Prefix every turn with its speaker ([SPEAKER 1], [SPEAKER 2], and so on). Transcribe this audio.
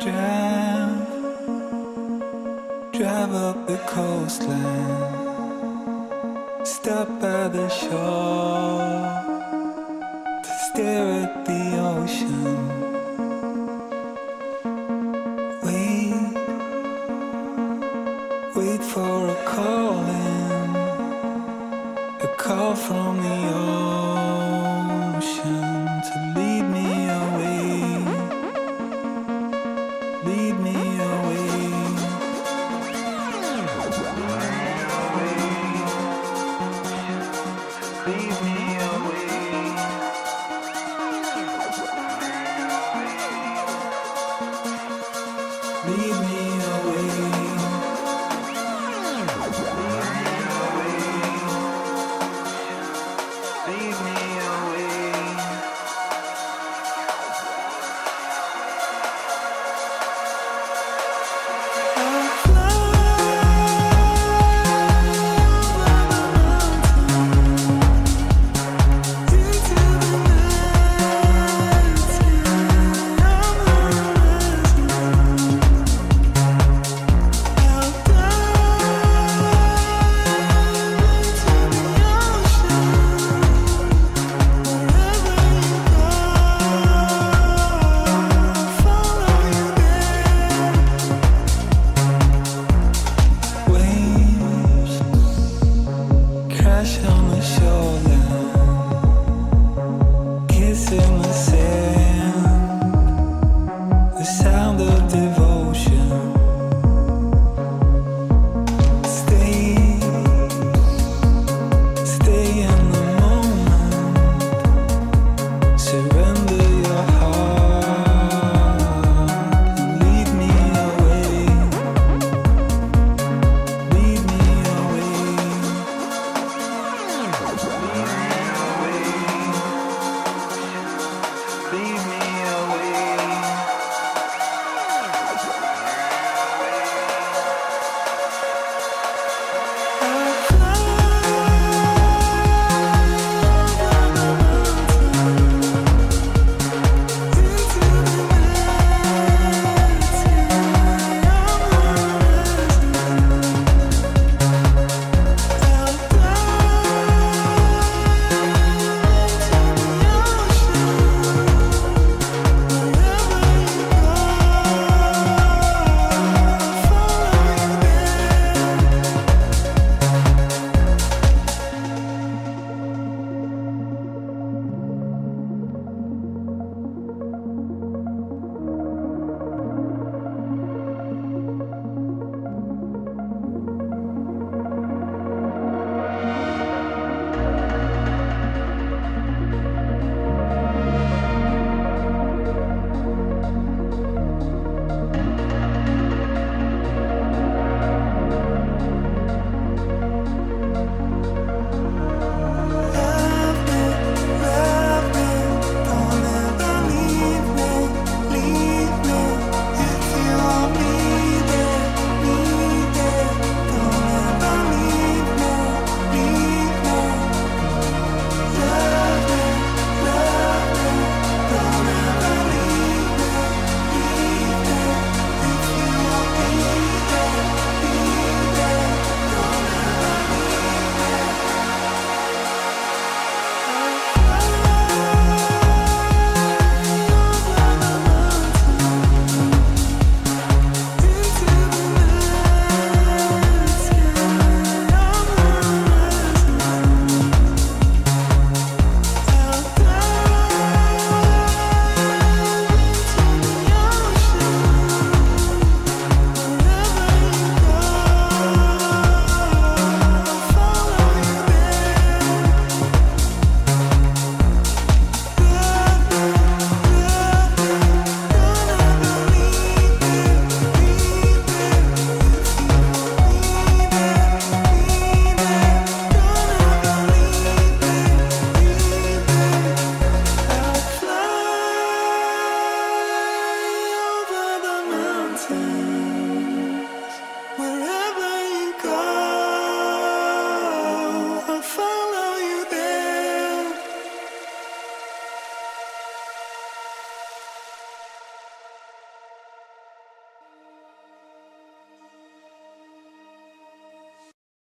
[SPEAKER 1] Drive, drive up the coastline. Stop by the shore to stare at the ocean. Lead me